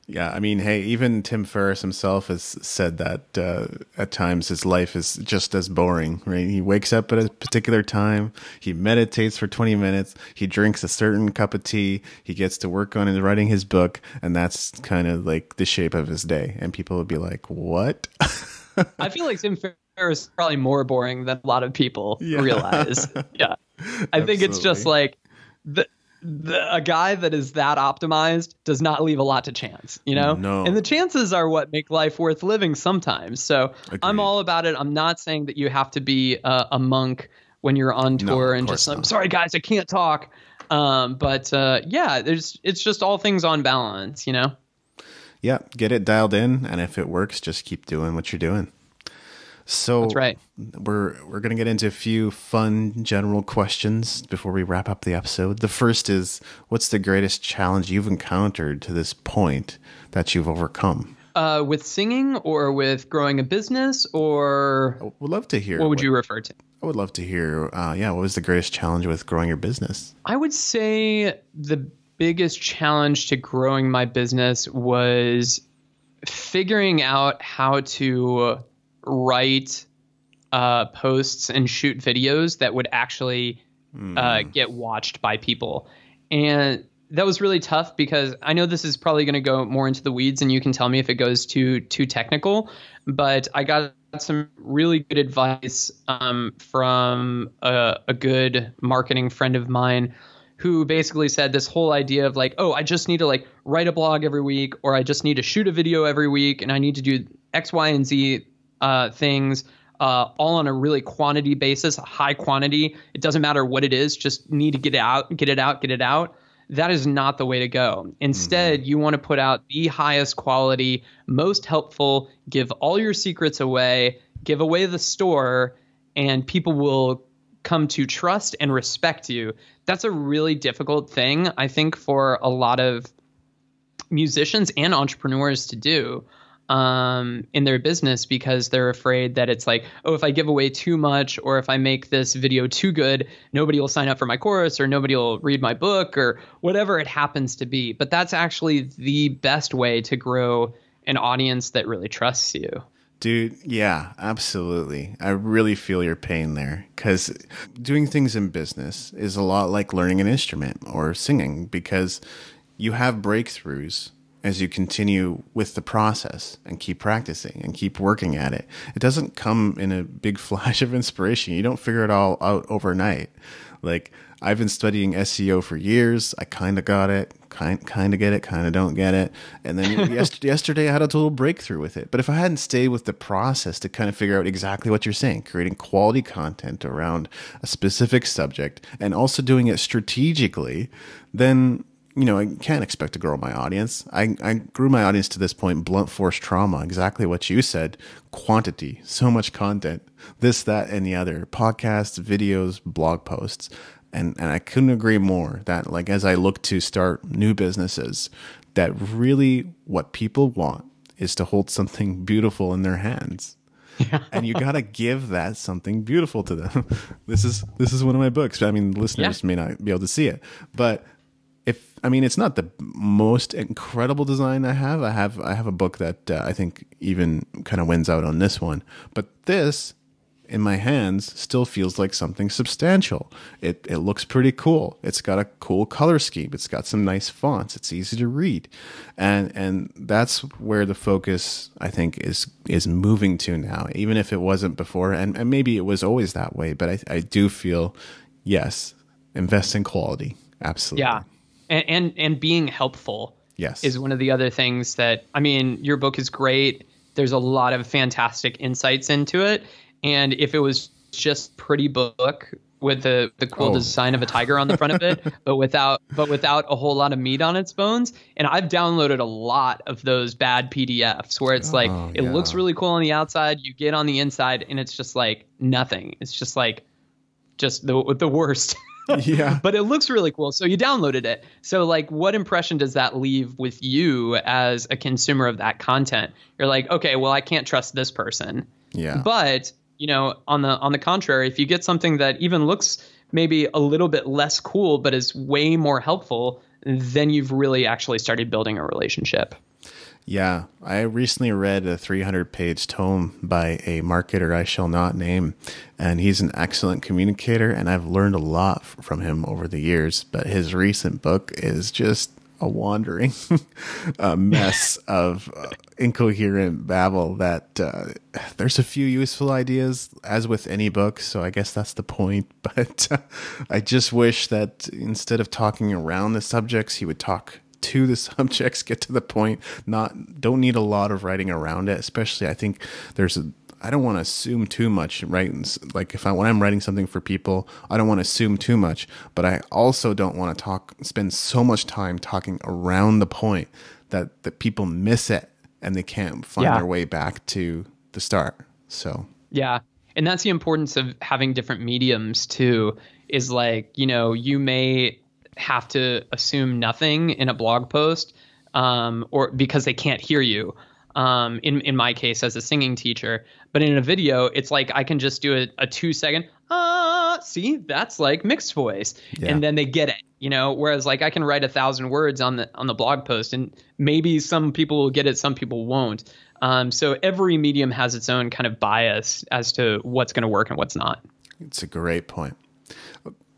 yeah, I mean, hey, even Tim Ferriss himself has said that uh, at times his life is just as boring, right? He wakes up at a particular time, he meditates for 20 minutes, he drinks a certain cup of tea, he gets to work on and writing his book, and that's kind of like the shape of his day. And people would be like, what? I feel like Tim Ferriss is probably more boring than a lot of people yeah. realize. Yeah. I think it's just like the the, a guy that is that optimized does not leave a lot to chance, you know? No. And the chances are what make life worth living sometimes. So Agreed. I'm all about it. I'm not saying that you have to be a, a monk when you're on tour no, and just, I'm sorry, guys, I can't talk. Um, but uh, yeah, there's it's just all things on balance, you know? Yeah, get it dialed in. And if it works, just keep doing what you're doing. So That's right. We're we're gonna get into a few fun general questions before we wrap up the episode. The first is, what's the greatest challenge you've encountered to this point that you've overcome? Uh, with singing or with growing a business or I would love to hear. What would what, you refer to? I would love to hear. Uh, yeah, what was the greatest challenge with growing your business? I would say the biggest challenge to growing my business was figuring out how to write uh, posts and shoot videos that would actually mm. uh, hmm. get watched by people. And that was really tough because I know this is probably going to go more into the weeds, and you can tell me if it goes too too technical. But I got some really good advice um, from a, a good marketing friend of mine who basically said this whole idea of like, oh, I just need to like write a blog every week, or I just need to shoot a video every week, and I need to do X, Y, and Z uh, things uh, all on a really quantity basis, a high quantity. It doesn't matter what it is, just need to get it out, get it out, get it out. That is not the way to go. Instead, you want to put out the highest quality, most helpful, give all your secrets away, give away the store, and people will come to trust and respect you. That's a really difficult thing, I think, for a lot of musicians and entrepreneurs to do um, in their business because they're afraid that it's like, oh, if I give away too much or if I make this video too good, nobody will sign up for my course or nobody will read my book or whatever it happens to be. But that's actually the best way to grow an audience that really trusts you. Dude, yeah, absolutely. I really feel your pain there because doing things in business is a lot like learning an instrument or singing because you have breakthroughs as you continue with the process and keep practicing and keep working at it. It doesn't come in a big flash of inspiration. You don't figure it all out overnight. Like I've been studying SEO for years. I kind of got it, kind kind of get it, kind of don't get it. And then yesterday, yesterday I had a total breakthrough with it. But if I hadn't stayed with the process to kind of figure out exactly what you're saying, creating quality content around a specific subject and also doing it strategically, then you know, I can't expect to grow my audience. I, I grew my audience to this point, blunt force trauma, exactly what you said quantity, so much content, this, that, and the other podcasts, videos, blog posts. And, and I couldn't agree more that, like, as I look to start new businesses, that really what people want is to hold something beautiful in their hands. Yeah. and you got to give that something beautiful to them. this is this is one of my books. I mean, listeners yeah. may not be able to see it, but if I mean, it's not the most incredible design I have. I have I have a book that uh, I think even kind of wins out on this one, but this in my hands still feels like something substantial. It it looks pretty cool. It's got a cool color scheme. It's got some nice fonts. It's easy to read, and and that's where the focus I think is is moving to now. Even if it wasn't before, and, and maybe it was always that way, but I I do feel yes, invest in quality. Absolutely. Yeah and, and and being helpful yes. is one of the other things that i mean your book is great. There's a lot of fantastic insights into it. And if it was just pretty book with the the cool oh. design of a tiger on the front of it but without but without a whole lot of meat on its bones. And i've downloaded a lot of those bad pdfs where it's oh, like oh, it yeah. looks really cool on the outside. You get on the inside and it's just like nothing. It's just like just the the worst yeah. but it looks really cool. So you downloaded it. So like what impression does that leave with you as a consumer of that content? You're like, okay, well I can't trust this person. Yeah. But, you know, on the on the contrary, if you get something that even looks maybe a little bit less cool but is way more helpful, then you've really actually started building a relationship. Yeah, I recently read a 300 page tome by a marketer I shall not name, and he's an excellent communicator, and I've learned a lot from him over the years. But his recent book is just a wandering a mess of uh, incoherent babble that uh, there's a few useful ideas as with any book so i guess that's the point but uh, i just wish that instead of talking around the subjects he would talk to the subjects, get to the point. Not don't need a lot of writing around it. Especially, I think there's a. I don't want to assume too much, right? Like if I when I'm writing something for people, I don't want to assume too much, but I also don't want to talk spend so much time talking around the point that that people miss it and they can't find yeah. their way back to the start. So yeah, and that's the importance of having different mediums too. Is like you know you may have to assume nothing in a blog post um, or because they can't hear you. Um, in in my case, as a singing teacher, but in a video, it's like I can just do a, a two second ah, see, that's like mixed voice, yeah. and then they get it, you know. Whereas like I can write a thousand words on the on the blog post, and maybe some people will get it, some people won't. Um, so every medium has its own kind of bias as to what's going to work and what's not. It's a great point.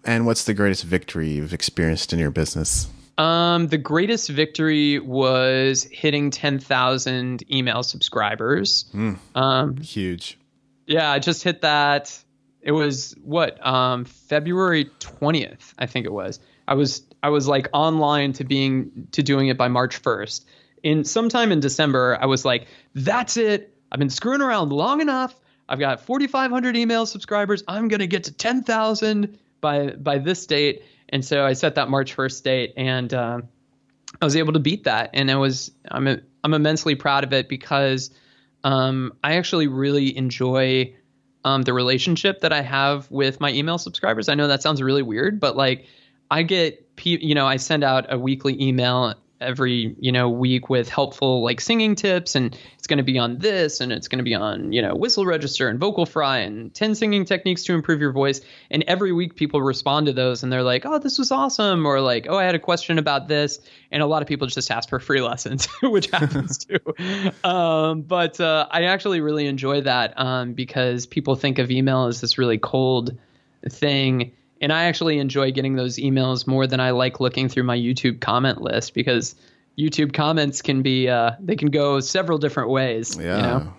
And what's the greatest victory you've experienced in your business? Um, the greatest victory was hitting 10,000 email subscribers. Mm, um, huge. Yeah, I just hit that. It was what um, February 20th, I think it was. I was I was like online to being to doing it by March 1st. In sometime in December, I was like, "That's it. I've been screwing around long enough. I've got 4,500 email subscribers. I'm gonna get to 10,000 by by this date. And so I set that March 1st date, and uh, I was able to beat that. And I was I'm a, I'm immensely proud of it because um, I actually really enjoy um, the relationship that I have with my email subscribers. I know that sounds really weird, but like I get, you know, I send out a weekly email every you know week with helpful like singing tips and it's going to be on this and it's going to be on you know whistle register and vocal fry and 10 singing techniques to improve your voice. And every week people respond to those and they're like oh this was awesome or like oh i had a question about this. And a lot of people just ask for free lessons which happens too. Um, but uh, i actually really enjoy that um, because people think of email as this really cold thing and I actually enjoy getting those emails more than I like looking through my YouTube comment list because YouTube comments can be uh, they can go several different ways. Yeah. You know?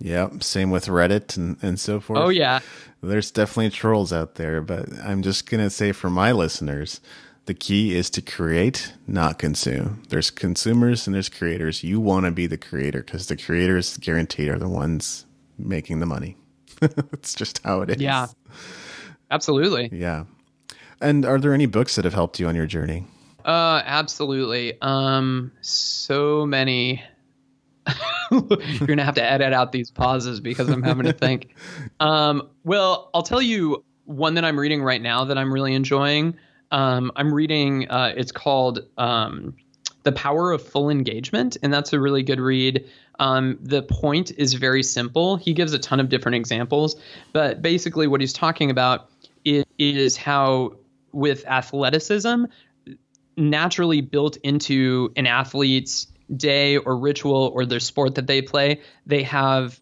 Yeah. Same with Reddit and, and so forth. Oh yeah. There's definitely trolls out there, but I'm just gonna say for my listeners, the key is to create, not consume. There's consumers and there's creators. You want to be the creator because the creators guaranteed are the ones making the money. It's just how it is. Yeah. Absolutely. Yeah. And are there any books that have helped you on your journey? Uh, absolutely. Um, so many. You're gonna have to edit out these pauses because I'm having to think. Um, well, I'll tell you one that I'm reading right now that I'm really enjoying. Um, I'm reading. Uh, it's called um, "The Power of Full Engagement," and that's a really good read. Um, the point is very simple. He gives a ton of different examples, but basically, what he's talking about is, is how with athleticism, naturally built into an athlete's day or ritual or their sport that they play, they have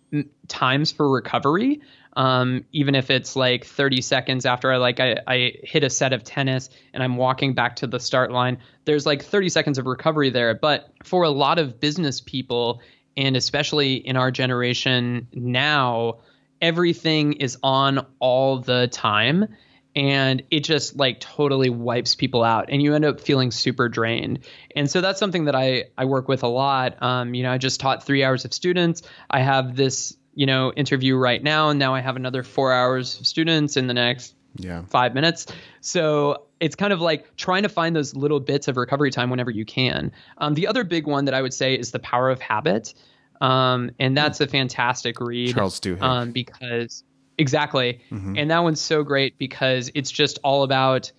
times for recovery. Um, even if it's like 30 seconds after I like I, I hit a set of tennis and I'm walking back to the start line, there's like 30 seconds of recovery there. But for a lot of business people, and especially in our generation now, everything is on all the time and it just like totally wipes people out and you end up feeling super drained. And so that's something that i i work with a lot. Um, you know i just taught three hours of students. I have this you know interview right now and now i have another four hours of students in the next yeah. five minutes. So it's kind of like trying to find those little bits of recovery time whenever you can. Um, the other big one that i would say is the power of habit um, and that's a fantastic read Charles Duhigg. um, because Exactly. Mm-hmm. And that one's so great because it's just all about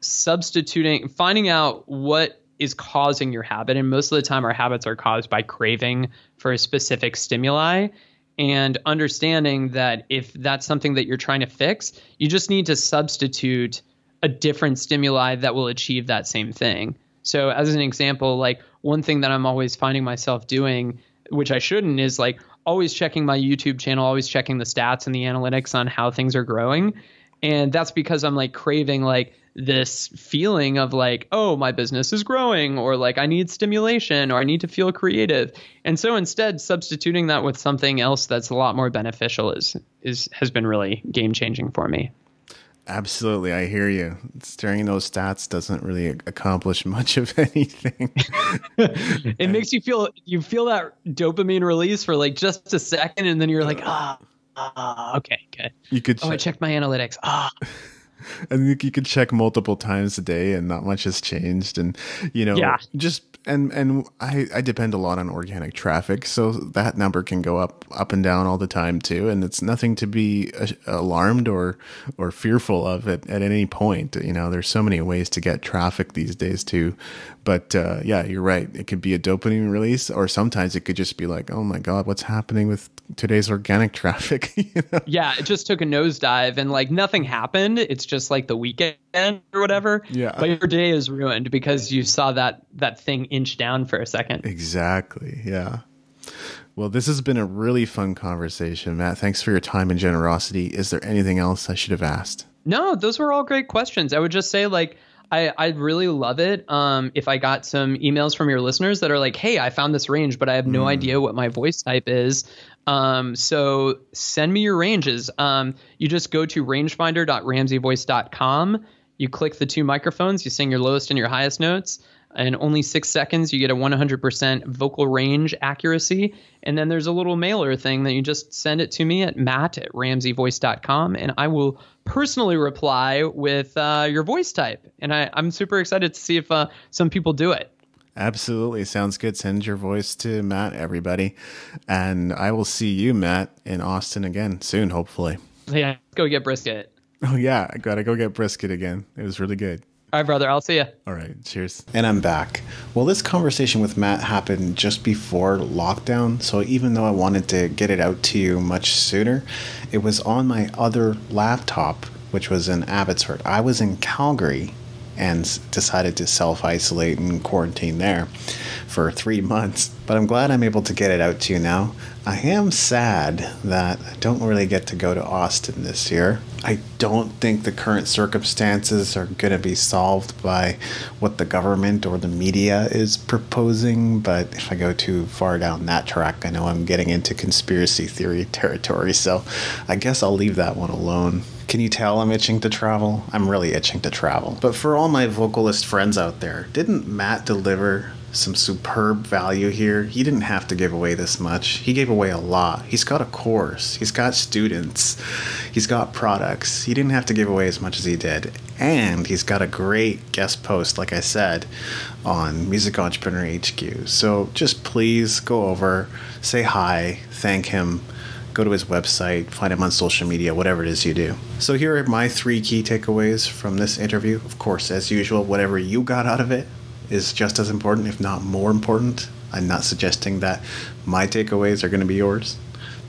substituting, finding out what is causing your habit. And most of the time, our habits are caused by craving for a specific stimuli. And understanding that if that's something that you're trying to fix, you just need to substitute a different stimuli that will achieve that same thing. So, as an example, like one thing that I'm always finding myself doing, which I shouldn't, is like always checking my YouTube channel, always checking the stats and the analytics on how things are growing. And that's because I'm like craving like this feeling of like, oh, my business is growing, or like I need stimulation, or I need to feel creative. And so instead, substituting that with something else that's a lot more beneficial is is has been really game changing for me. Absolutely, I hear you. Staring those stats doesn't really accomplish much of anything. it makes you feel you feel that dopamine release for like just a second, and then you're like, ah, ah, okay, good. You could. Oh, I checked my analytics. Ah. and you could check multiple times a day and not much has changed. And you know yeah. just and and I, I depend a lot on organic traffic. So that number can go up up and down all the time too. And it's nothing to be alarmed or or fearful of at, at any point. You know there's so many ways to get traffic these days too but uh, yeah you're right it could be a dopamine release or sometimes it could just be like oh my god what's happening with today's organic traffic you know? yeah it just took a nosedive and like nothing happened it's just like the weekend or whatever yeah but your day is ruined because you saw that that thing inch down for a second exactly yeah well, this has been a really fun conversation, Matt. Thanks for your time and generosity. Is there anything else I should have asked? No, those were all great questions. I would just say, like, I, I really love it um, if I got some emails from your listeners that are like, hey, I found this range, but I have no mm. idea what my voice type is. Um, so send me your ranges. Um, you just go to rangefinder.ramseyvoice.com. You click the two microphones, you sing your lowest and your highest notes. In only six seconds, you get a 100% vocal range accuracy. And then there's a little mailer thing that you just send it to me at matt at ramseyvoice.com, and I will personally reply with uh, your voice type. And I, I'm super excited to see if uh, some people do it. Absolutely. Sounds good. Send your voice to Matt, everybody. And I will see you, Matt, in Austin again soon, hopefully. Yeah, go get brisket. Oh, yeah. I got to go get brisket again. It was really good. All right, brother. I'll see you. All right. Cheers. And I'm back. Well, this conversation with Matt happened just before lockdown. So even though I wanted to get it out to you much sooner, it was on my other laptop, which was in Abbotsford. I was in Calgary and decided to self isolate and quarantine there for three months. But I'm glad I'm able to get it out to you now. I am sad that I don't really get to go to Austin this year. I don't think the current circumstances are going to be solved by what the government or the media is proposing. But if I go too far down that track, I know I'm getting into conspiracy theory territory. So I guess I'll leave that one alone. Can you tell I'm itching to travel? I'm really itching to travel. But for all my vocalist friends out there, didn't Matt deliver some superb value here? He didn't have to give away this much. He gave away a lot. He's got a course, he's got students, he's got products. He didn't have to give away as much as he did. And he's got a great guest post, like I said, on Music Entrepreneur HQ. So just please go over, say hi, thank him go to his website, find him on social media, whatever it is you do. So, here are my three key takeaways from this interview. Of course, as usual, whatever you got out of it is just as important, if not more important. I'm not suggesting that my takeaways are going to be yours.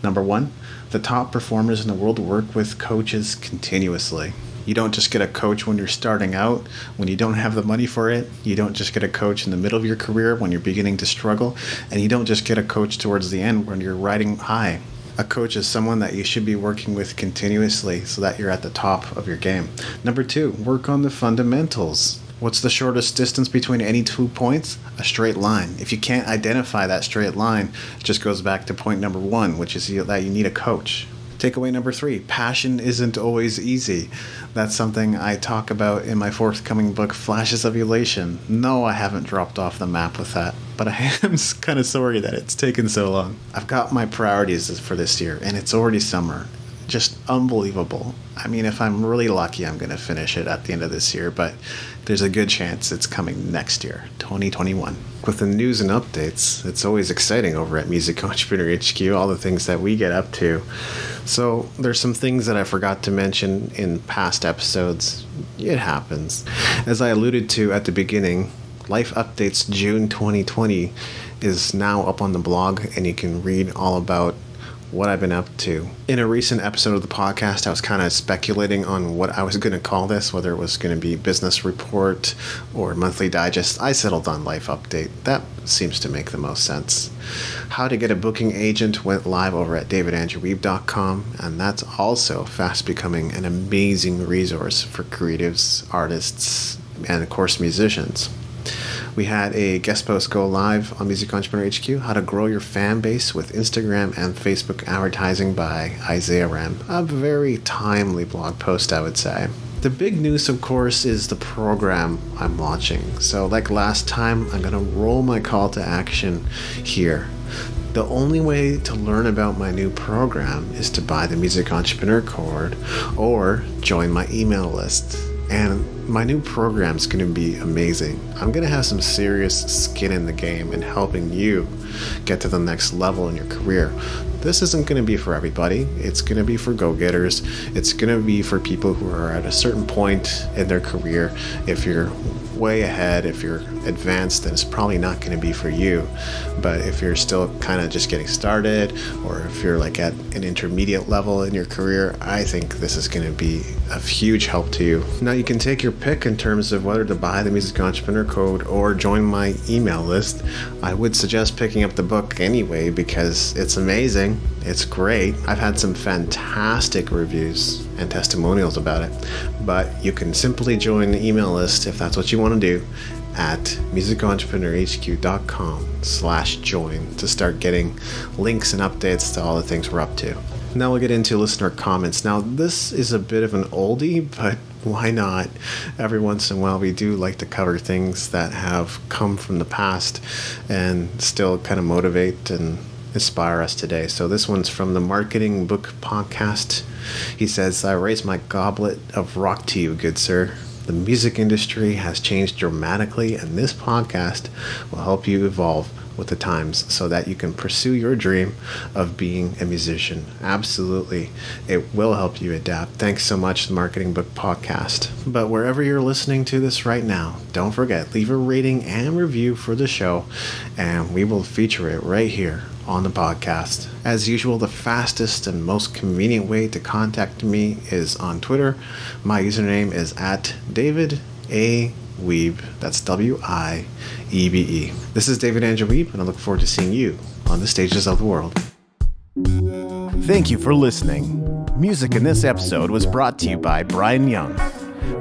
Number one, the top performers in the world work with coaches continuously. You don't just get a coach when you're starting out, when you don't have the money for it. You don't just get a coach in the middle of your career when you're beginning to struggle. And you don't just get a coach towards the end when you're riding high a coach is someone that you should be working with continuously so that you're at the top of your game. Number two, work on the fundamentals. What's the shortest distance between any two points? A straight line. If you can't identify that straight line, it just goes back to point number one, which is that you need a coach. Takeaway number three passion isn't always easy. That's something I talk about in my forthcoming book, Flashes of Elation. No, I haven't dropped off the map with that, but I am kind of sorry that it's taken so long. I've got my priorities for this year, and it's already summer. Just unbelievable. I mean, if I'm really lucky, I'm going to finish it at the end of this year, but there's a good chance it's coming next year, 2021. With the news and updates, it's always exciting over at Music Entrepreneur HQ, all the things that we get up to. So, there's some things that I forgot to mention in past episodes. It happens. As I alluded to at the beginning, Life Updates June 2020 is now up on the blog, and you can read all about what I've been up to. In a recent episode of the podcast, I was kind of speculating on what I was going to call this, whether it was going to be business report or monthly digest. I settled on life update. That seems to make the most sense. How to get a booking agent went live over at davidandrewwiebe.com, and that's also fast becoming an amazing resource for creatives, artists, and of course musicians. We had a guest post go live on Music Entrepreneur HQ How to Grow Your Fan Base with Instagram and Facebook Advertising by Isaiah Ram. A very timely blog post, I would say. The big news, of course, is the program I'm launching. So, like last time, I'm going to roll my call to action here. The only way to learn about my new program is to buy the Music Entrepreneur Code or join my email list. And my new program is going to be amazing. I'm going to have some serious skin in the game in helping you get to the next level in your career. This isn't going to be for everybody. It's going to be for go getters. It's going to be for people who are at a certain point in their career. If you're way ahead, if you're advanced, then it's probably not going to be for you. But if you're still kind of just getting started, or if you're like at an intermediate level in your career, I think this is going to be a huge help to you. Now, you can take your pick in terms of whether to buy the Music Entrepreneur Code or join my email list. I would suggest picking up the book anyway because it's amazing. It's great. I've had some fantastic reviews and testimonials about it. But you can simply join the email list if that's what you want to do at musicentrepreneurhq.com slash join to start getting links and updates to all the things we're up to. Now we'll get into listener comments. Now this is a bit of an oldie, but why not? Every once in a while, we do like to cover things that have come from the past and still kind of motivate and inspire us today. So this one's from the Marketing Book Podcast. He says, I raise my goblet of rock to you, good sir. The music industry has changed dramatically, and this podcast will help you evolve with the times so that you can pursue your dream of being a musician. Absolutely. It will help you adapt. Thanks so much, the Marketing Book Podcast. But wherever you're listening to this right now, don't forget, leave a rating and review for the show, and we will feature it right here on the podcast. As usual, the fastest and most convenient way to contact me is on Twitter. My username is at David A. Wiebe. That's W I E B E. This is David Andrew Wiebe, and I look forward to seeing you on the stages of the world. Thank you for listening. Music in this episode was brought to you by Brian Young.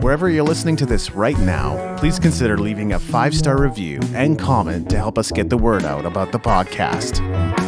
Wherever you're listening to this right now, please consider leaving a five star review and comment to help us get the word out about the podcast.